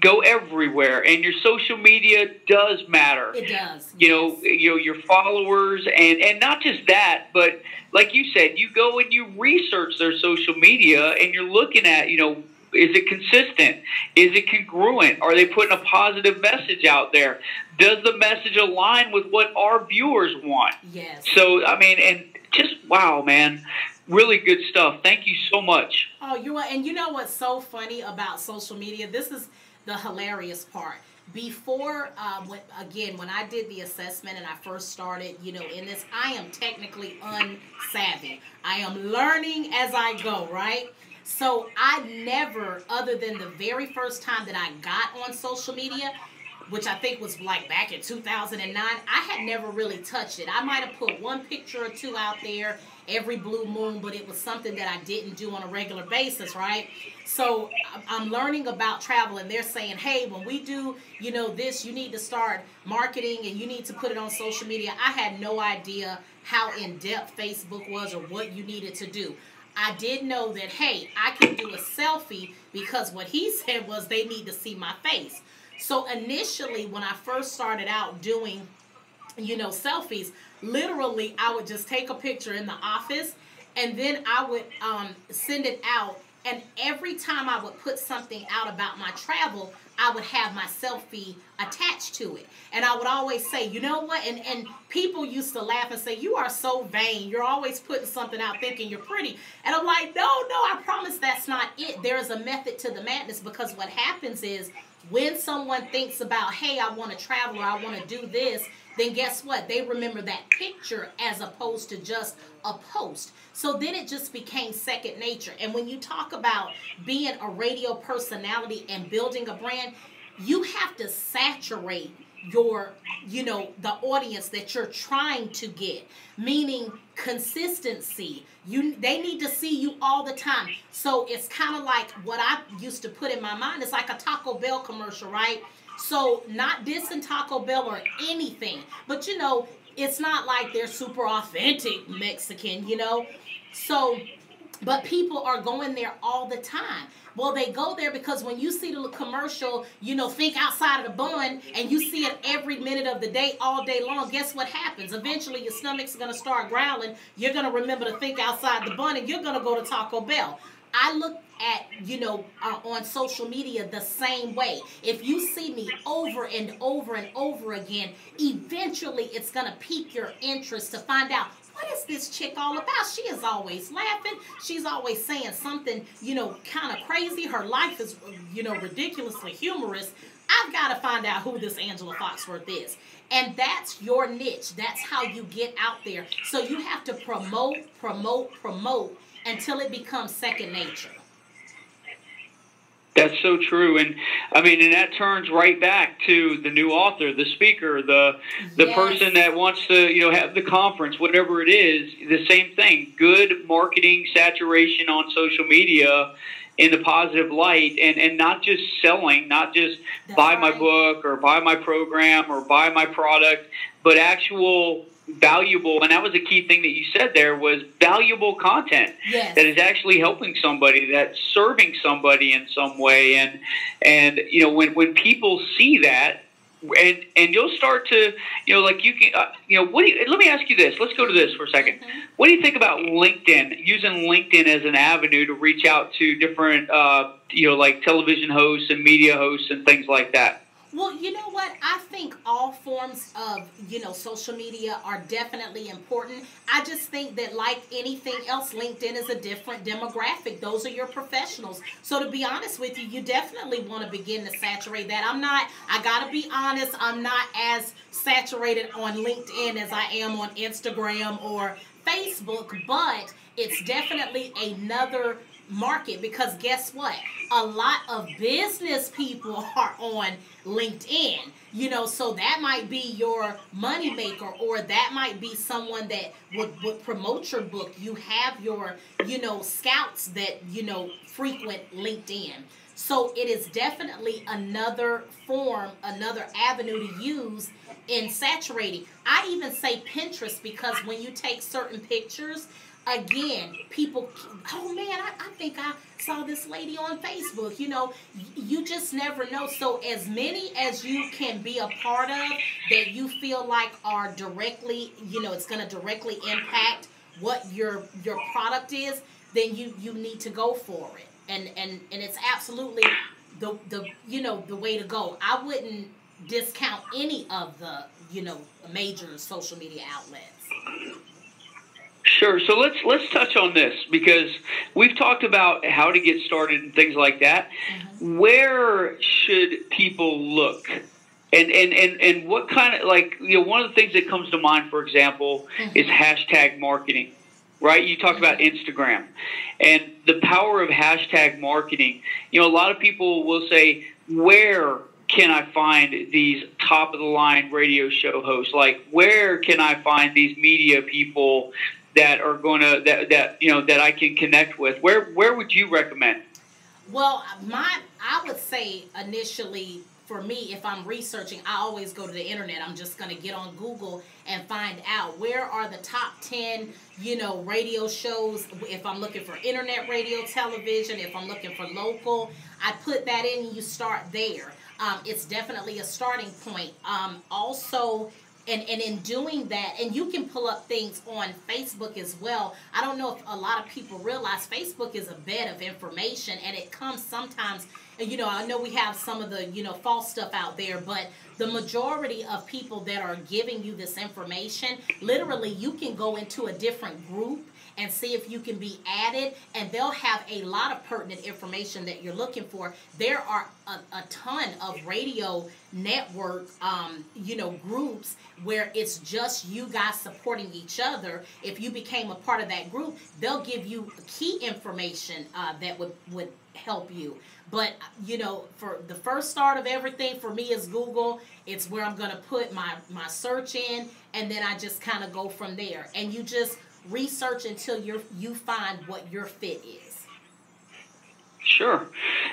go everywhere, and your social media does matter. It does. You know, you know your followers, and and not just that, but like you said, you go and you research their social media, and you're looking at you know is it consistent? Is it congruent? Are they putting a positive message out there? Does the message align with what our viewers want? Yes. So, I mean, and just wow, man really good stuff. Thank you so much. Oh, you are, and you know what's so funny about social media? This is the hilarious part. Before, um, when, again, when I did the assessment and I first started, you know, in this, I am technically unsavvy. I am learning as I go, right? So I never, other than the very first time that I got on social media, which I think was like back in 2009, I had never really touched it. I might have put one picture or two out there every blue moon, but it was something that I didn't do on a regular basis, right? So I'm learning about travel, and they're saying, hey, when we do, you know, this, you need to start marketing and you need to put it on social media. I had no idea how in depth Facebook was or what you needed to do. I did know that, hey, I can do a selfie because what he said was they need to see my face. So initially, when I first started out doing, you know, selfies, literally I would just take a picture in the office and then I would um, send it out. And every time I would put something out about my travel, I would have my selfie attached to it. And I would always say, you know what? And and people used to laugh and say, You are so vain. You're always putting something out thinking you're pretty. And I'm like, no, no, I promise that's not it. There is a method to the madness because what happens is when someone thinks about, hey, I want to travel or I want to do this, then guess what? They remember that picture as opposed to just a post. So then it just became second nature. And when you talk about being a radio personality and building a brand, you have to saturate your you know the audience that you're trying to get meaning consistency. You they need to see you all the time. So it's kind of like what i used to put in my mind. It's like a taco bell commercial right? So not dissing taco bell or anything. But you know it's not like they're super authentic mexican you know? So but people are going there all the time well, they go there because when you see the commercial, you know, think outside of the bun, and you see it every minute of the day, all day long. Guess what happens? Eventually, your stomach's going to start growling. You're going to remember to think outside the bun, and you're going to go to Taco Bell. I look at, you know, uh, on social media the same way. If you see me over and over and over again, eventually it's going to pique your interest to find out what is this chick all about? She is always laughing. She's always saying something, you know, kind of crazy. Her life is, you know, ridiculously humorous. I've got to find out who this Angela Foxworth is. And that's your niche. That's how you get out there. So you have to promote, promote, promote until it becomes second nature. That's so true, and I mean, and that turns right back to the new author, the speaker, the the Yes. person that wants to, you know, have the conference, whatever it is. The same thing. Good marketing saturation on social media in the positive light, and and not just selling, not just That's buy my book or buy my program or buy my product, but actual valuable and that was a key thing that you said there was valuable content Yes. that is actually helping somebody, that's serving somebody in some way, and and you know when when people see that, and and you'll start to you know like you can uh, you know what do you, let me ask you this. Let's go to this for a 2nd What do you think about LinkedIn using LinkedIn as an avenue to reach out to different uh, you know like television hosts and media hosts and things like that? Well, you know what? I think all forms of, you know, social media are definitely important. I just think that like anything else, LinkedIn is a different demographic. Those are your professionals. So to be honest with you, you definitely want to begin to saturate that. I'm not I got to be honest, I'm not as saturated on LinkedIn as I am on Instagram or Facebook, but it's definitely another market because guess what? A lot of business people are on LinkedIn. You know, so that might be your moneymaker, or that might be someone that would, would promote your book. You have your, you know, scouts that, you know, frequent LinkedIn. So it is definitely another form, another avenue to use in saturating. I even say Pinterest because when you take certain pictures, again, people, oh man, I, I think I saw this lady on Facebook. You know, you just never know. So, as many as you can be a part of that you feel like are directly, you know, it's going to directly impact what your your product is, then you you need to go for it. And and and it's absolutely the the you know the way to go. I wouldn't discount any of the you know major social media outlets. Sure. So let's let's touch on this because we've talked about how to get started and things like that. Mm-hmm. Where should people look? And, and, and, and what kind of like you know one of the things that comes to mind for example mm-hmm. is hashtag marketing right you talked about mm-hmm. instagram and the power of hashtag marketing you know a lot of people will say where can i find these top of the line radio show hosts like where can i find these media people that are going to that, that you know that i can connect with where where would you recommend Well, my I would say initially for me, if I'm researching, I always go to the internet. I'm just gonna get on Google and find out where are the top ten, you know, radio shows. If I'm looking for internet radio, television, if I'm looking for local, I put that in. and You start there. Um, it's definitely a starting point. Um, also, and, and in doing that, and you can pull up things on Facebook as well. I don't know if a lot of people realize Facebook is a bed of information, and it comes sometimes. And you know, I know we have some of the you know false stuff out there, but the majority of people that are giving you this information, literally, you can go into a different group and see if you can be added. And they'll have a lot of pertinent information that you're looking for. There are a, a ton of radio network, um, you know, groups where it's just you guys supporting each other. If you became a part of that group, they'll give you key information uh, that would would help you. But you know, for the first start of everything for me is Google. It's where I'm gonna put my my search in, and then I just kind of go from there. And you just research until you you find what your fit is. Sure.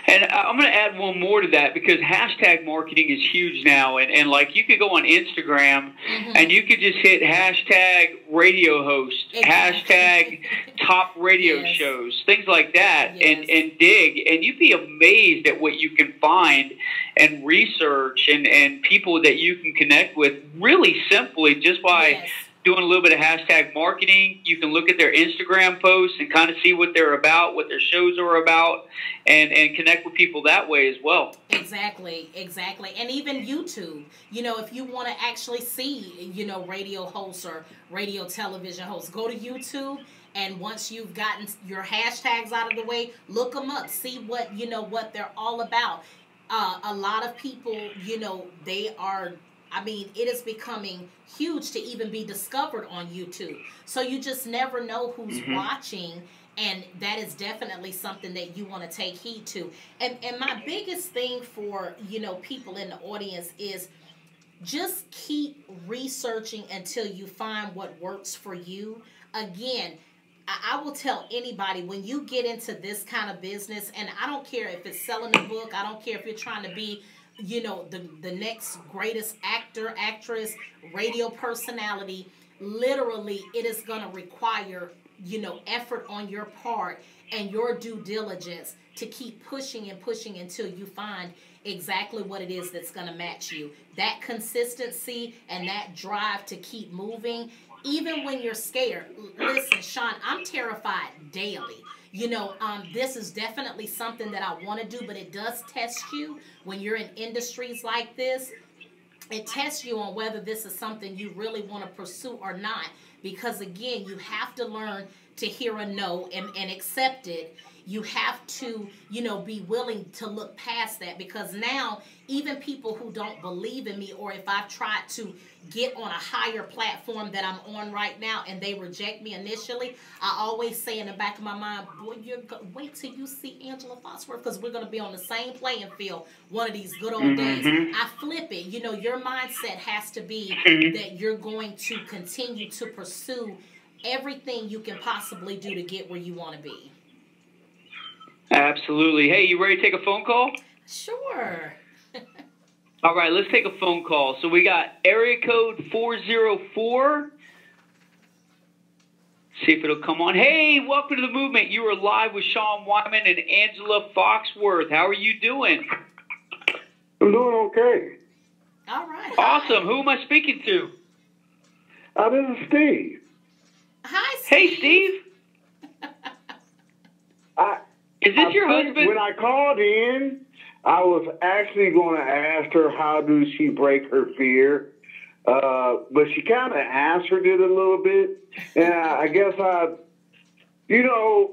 And I'm going to add one more to that because hashtag marketing is huge now. And, and like you could go on Instagram mm-hmm. and you could just hit hashtag radio host, exactly. hashtag top radio yes. shows, things like that, yes. and, and dig. And you'd be amazed at what you can find and research and, and people that you can connect with really simply just by. Yes doing a little bit of hashtag marketing. You can look at their Instagram posts and kind of see what they're about, what their shows are about, and, and connect with people that way as well. Exactly, exactly. And even YouTube. You know, if you want to actually see, you know, radio hosts or radio television hosts, go to YouTube and once you've gotten your hashtags out of the way look them up see what you know what they're all about uh, a lot of people you know they are I mean, it is becoming huge to even be discovered on YouTube. So you just never know who's mm-hmm. watching and that is definitely something that you want to take heed to. And and my biggest thing for, you know, people in the audience is just keep researching until you find what works for you. Again, I will tell anybody when you get into this kind of business, and I don't care if it's selling a book, I don't care if you're trying to be you know the the next greatest actor actress radio personality literally it is going to require you know effort on your part and your due diligence to keep pushing and pushing until you find exactly what it is that's going to match you. That consistency and that drive to keep moving even when you're scared. Listen sean i'm terrified daily you know, um, this is definitely something that I want to do, but it does test you when you're in industries like this. It tests you on whether this is something you really want to pursue or not. Because again, you have to learn to hear a no and, and accept it you have to, you know, be willing to look past that because now even people who don't believe in me or if I've tried to get on a higher platform that I'm on right now and they reject me initially, I always say in the back of my mind, boy, you're go- wait till you see Angela Foxworth because we're going to be on the same playing field one of these good old mm-hmm. days. I flip it. You know, your mindset has to be mm-hmm. that you're going to continue to pursue everything you can possibly do to get where you want to be. Absolutely. Hey, you ready to take a phone call? Sure. All right, let's take a phone call. So we got area code 404. See if it'll come on. Hey, welcome to the movement. You are live with Sean Wyman and Angela Foxworth. How are you doing? I'm doing okay. All right. Awesome. Who am I speaking to? Uh, this is Steve. Hi, Steve. Hey, Steve. I, is this I your husband? When I called in, I was actually going to ask her how does she break her fear, uh, but she kind of answered it a little bit, and I, I guess I, you know,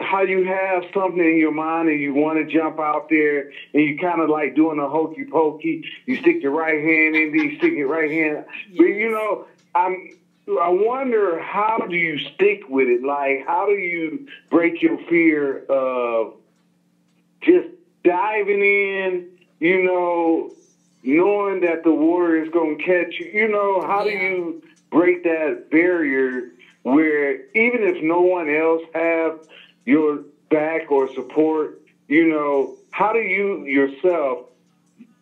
how you have something in your mind and you want to jump out there and you kind of like doing a hokey pokey. You stick your right hand in, you stick your right hand. Yes. But you know, I'm I wonder how do you stick with it? Like, how do you break your fear of just diving in? You know, knowing that the water is going to catch you. You know, how do you break that barrier where even if no one else have your back or support, you know, how do you yourself,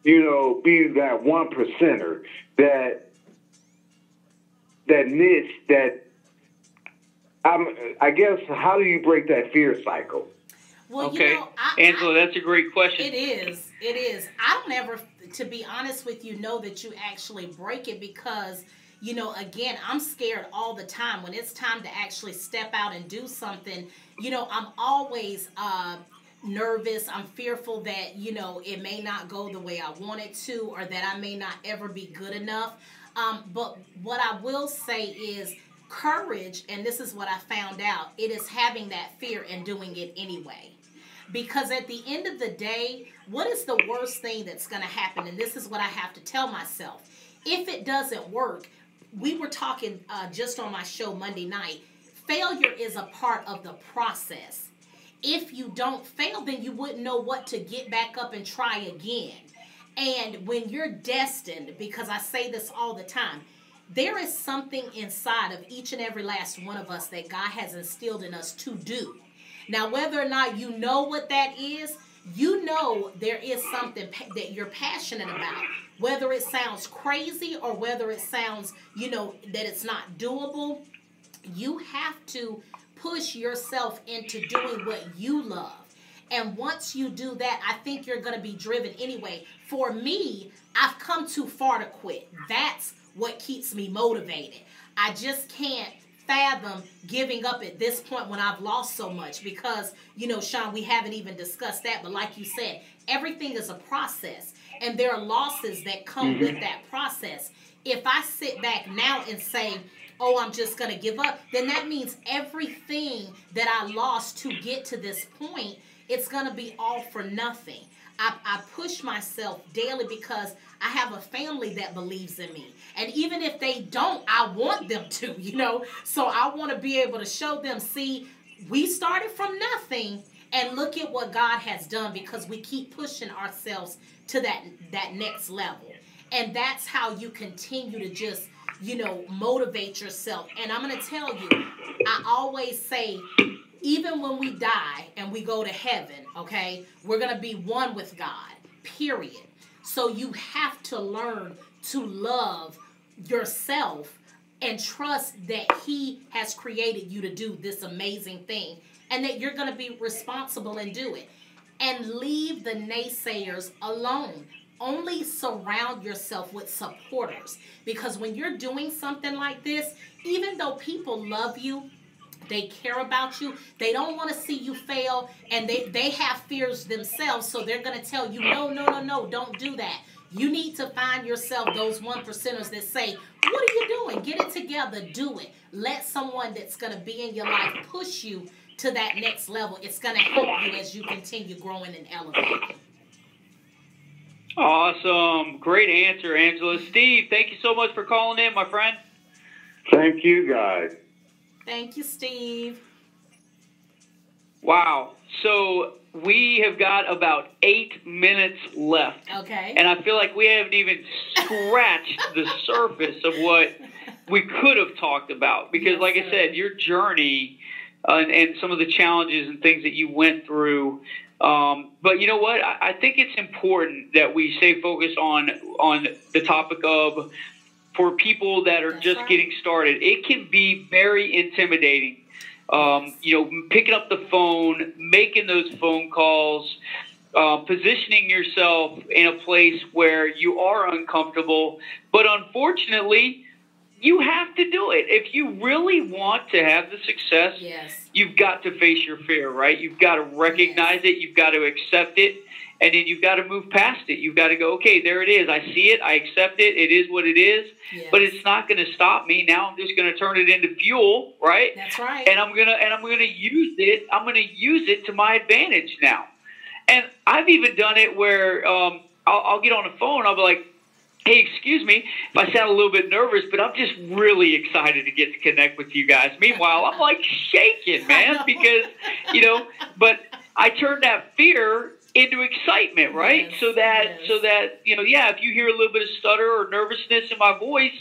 you know, be that one percenter that that niche that I'm, I guess how do you break that fear cycle? Well, okay, you know, I, Angela, I, that's a great question. It is. It is. I don't ever, to be honest with you, know that you actually break it because, you know, again, I'm scared all the time. When it's time to actually step out and do something, you know, I'm always uh, nervous. I'm fearful that, you know, it may not go the way I want it to or that I may not ever be good enough. Um, but what I will say is Courage, and this is what I found out, it is having that fear and doing it anyway. Because at the end of the day, what is the worst thing that's going to happen? And this is what I have to tell myself. If it doesn't work, we were talking uh, just on my show Monday night. Failure is a part of the process. If you don't fail, then you wouldn't know what to get back up and try again. And when you're destined, because I say this all the time, there is something inside of each and every last one of us that God has instilled in us to do. Now, whether or not you know what that is, you know there is something that you're passionate about. Whether it sounds crazy or whether it sounds, you know, that it's not doable, you have to push yourself into doing what you love. And once you do that, I think you're going to be driven anyway. For me, I've come too far to quit. That's what keeps me motivated. I just can't fathom giving up at this point when I've lost so much because, you know, Sean, we haven't even discussed that. But like you said, everything is a process, and there are losses that come mm-hmm. with that process. If I sit back now and say, oh, I'm just going to give up, then that means everything that I lost to get to this point, it's going to be all for nothing. I, I push myself daily because I have a family that believes in me. And even if they don't, I want them to, you know? So I want to be able to show them, see, we started from nothing and look at what God has done because we keep pushing ourselves to that that next level. And that's how you continue to just, you know, motivate yourself. And I'm going to tell you, I always say even when we die and we go to heaven, okay, we're going to be one with God, period. So you have to learn to love yourself and trust that He has created you to do this amazing thing and that you're going to be responsible and do it. And leave the naysayers alone. Only surround yourself with supporters because when you're doing something like this, even though people love you, they care about you. They don't want to see you fail, and they, they have fears themselves, so they're going to tell you, no, no, no, no, don't do that. You need to find yourself those one percenters that say, What are you doing? Get it together, do it. Let someone that's going to be in your life push you to that next level. It's going to help you as you continue growing and elevating. Awesome. Great answer, Angela. Steve, thank you so much for calling in, my friend. Thank you, guys. Thank you, Steve. Wow. So we have got about eight minutes left. Okay. And I feel like we haven't even scratched the surface of what we could have talked about. Because, yes, like sir. I said, your journey uh, and, and, some of the challenges and things that you went through. Um, but you know what? I, I think it's important that we stay focused on on the topic of for people that are That's just right. getting started. It can be very intimidating. Um, you know, picking up the phone, making those phone calls, uh, positioning yourself in a place where you are uncomfortable. But unfortunately, you have to do it. If you really want to have the success, yes. you've got to face your fear, right? You've got to recognize yes. it, you've got to accept it, and then you've got to move past it. You've got to go, okay, there it is. I see it. I accept it. It is what it is. Yes. But it's not going to stop me. Now I'm just going to turn it into fuel, right? That's right. And I'm gonna and I'm gonna use it. I'm gonna use it to my advantage now. And I've even done it where um, I'll, I'll get on the phone. I'll be like, hey, excuse me if I sound a little bit nervous, but I'm just really excited to get to connect with you guys. Meanwhile, I'm like shaking, man, because, you know, but I turned that fear into excitement, right? Yes, so that yes. so that you know, yeah, if you hear a little bit of stutter or nervousness in my voice,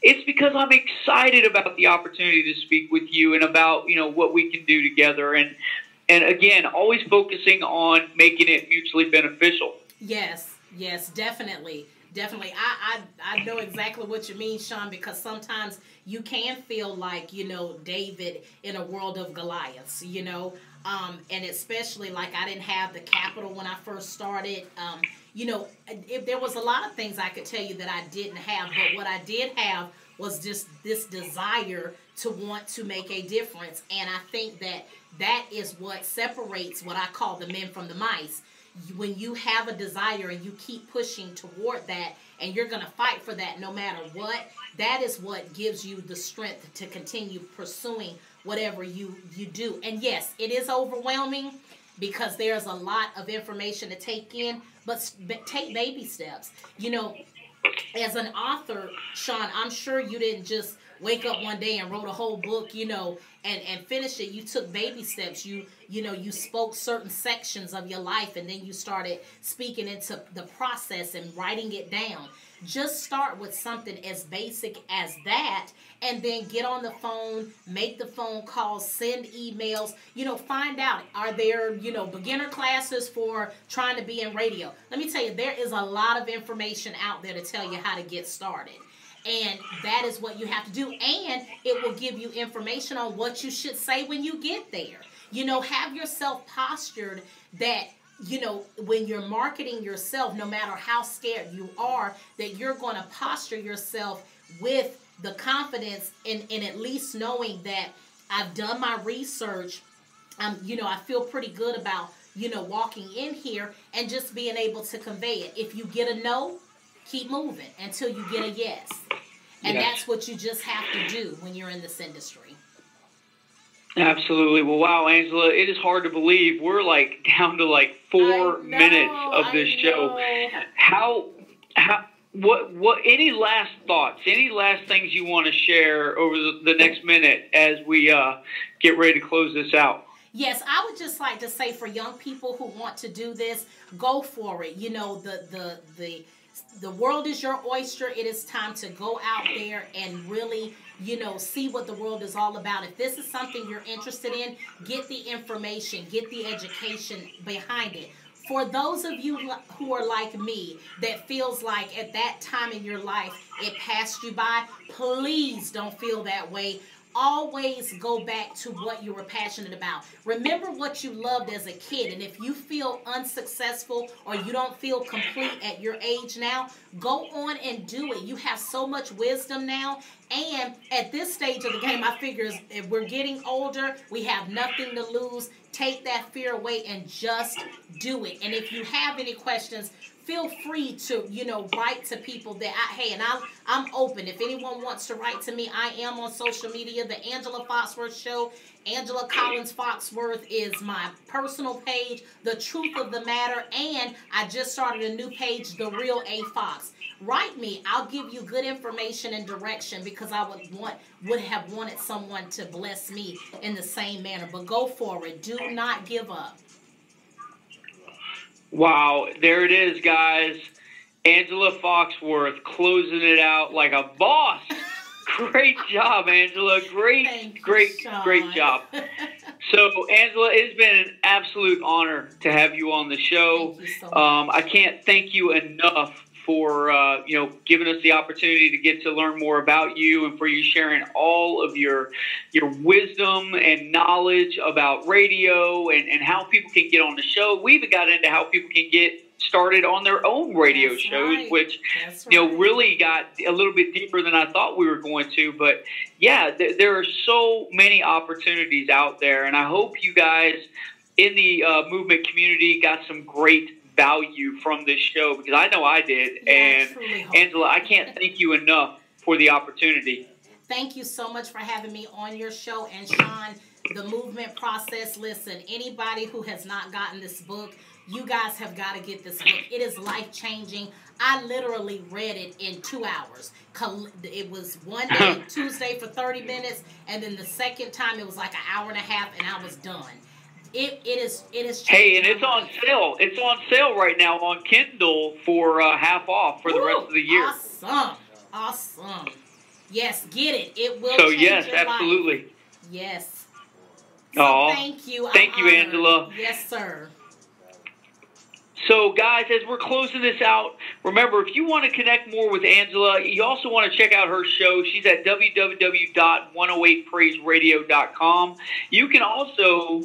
it's because I'm excited about the opportunity to speak with you and about you know what we can do together and and again, always focusing on making it mutually beneficial. Yes, yes, definitely. Definitely. I, I I know exactly what you mean, Sean, because sometimes you can feel like, you know, David in a world of Goliaths, you know. Um, and especially like I didn't have the capital when I first started. Um, you know, if there was a lot of things I could tell you that I didn't have, but what I did have was just this desire to want to make a difference. And I think that that is what separates what I call the men from the mice. When you have a desire and you keep pushing toward that, and you're going to fight for that no matter what, that is what gives you the strength to continue pursuing whatever you you do. And yes, it is overwhelming because there's a lot of information to take in, but, but take baby steps. You know, as an author, Sean, I'm sure you didn't just wake up one day and wrote a whole book, you know, and and finish it. You took baby steps. You you know, you spoke certain sections of your life and then you started speaking into the process and writing it down. Just start with something as basic as that and then get on the phone, make the phone calls, send emails, you know, find out are there, you know, beginner classes for trying to be in radio. Let me tell you, there is a lot of information out there to tell you how to get started. And that is what you have to do. And it will give you information on what you should say when you get there. You know, have yourself postured that you know, when you're marketing yourself, no matter how scared you are, that you're going to posture yourself with the confidence in at least knowing that I've done my research. Um, you know, I feel pretty good about, you know, walking in here and just being able to convey it. If you get a no, keep moving until you get a yes. And yes. that's what you just have to do when you're in this industry. Absolutely. Well, wow, Angela, it is hard to believe we're like down to like four minutes of this show. How, how, what, what, any last thoughts, any last things you want to share over the, the next minute as we uh, get ready to close this out? Yes, I would just like to say for young people who want to do this, go for it. You know, the, the, the, the world is your oyster. It is time to go out there and really, you know, see what the world is all about. If this is something you're interested in, get the information, get the education behind it. For those of you who are like me, that feels like at that time in your life it passed you by, please don't feel that way always go back to what you were passionate about. Remember what you loved as a kid. And if you feel unsuccessful or you don't feel complete at your age now, go on and do it. You have so much wisdom now. And at this stage of the game, I figure if we're getting older, we have nothing to lose. Take that fear away and just do it. And if you have any questions, feel free to you know write to people that I hey and I'm I'm open. If anyone wants to write to me, I am on social media. The Angela Foxworth Show. Angela Collins Foxworth is my personal page. The Truth of the Matter, and I just started a new page, The Real A Fox. Write me. I'll give you good information and direction because I would want would have wanted someone to bless me in the same manner. But go for it. Do not give up. Wow, there it is, guys. Angela Foxworth closing it out like a boss. great job, Angela. Great, Thank great, you, great job. So, Angela, it's been an absolute honor to have you on the show. So um, I can't thank you enough for uh, you know giving us the opportunity to get to learn more about you and for you sharing all of your your wisdom and knowledge about radio and, and how people can get on the show. We even got into how people can get started on their own radio That's shows, right. which That's you know right. really got a little bit deeper than I thought we were going to. But yeah, th- there are so many opportunities out there, and I hope you guys in the uh, movement community got some great value from this show because I know I did. Yeah, and. Angela, I can't thank you enough for the opportunity. Thank you so much for having me on your show. And Sean, the movement process. Listen, anybody who has not gotten this book, you guys have got to get this book. It is life changing. I literally read it in two hours. It was one day, Tuesday for 30 minutes, and then the second time it was like an hour and a half, and I was done. It, it is it is Hey, and it's on sale. It's on sale right now on Kindle for uh, half off for the rest of the year. Awesome. Awesome. Yes, get it. It will So yes, your life. absolutely. Yes. So thank you. I'm Thank you, honored. Angela. Yes, sir. So, guys, as we're closing this out, remember if you want to connect more with Angela, you also want to check out her show. She's at www.108praiseradio.com. You can also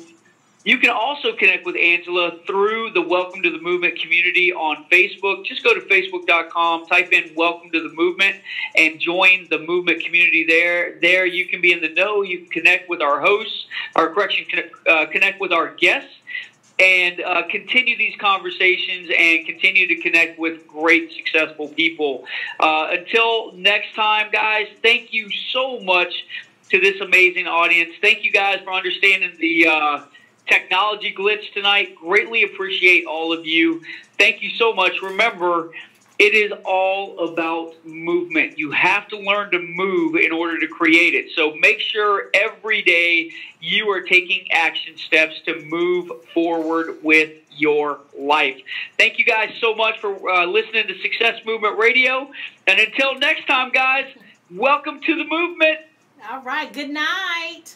You can also connect with Angela through the Welcome to the Movement community on Facebook. Just go to facebook.com, type in Welcome to the Movement, and join the movement community there. There you can be in the know. You can connect with our hosts, our correction, connect, uh, connect with our guests, and uh, continue these conversations and continue to connect with great, successful people. Uh, until next time, guys, thank you so much to this amazing audience. Thank you guys for understanding the uh, technology glitch tonight. Greatly appreciate all of you. Thank you so much. Remember, it is all about movement. You have to learn to move in order to create it. So make sure every day you are taking action steps to move forward with your life. Thank you guys so much for uh, listening to Success Movement Radio. And until next time, guys, welcome to the movement. All right. Good night.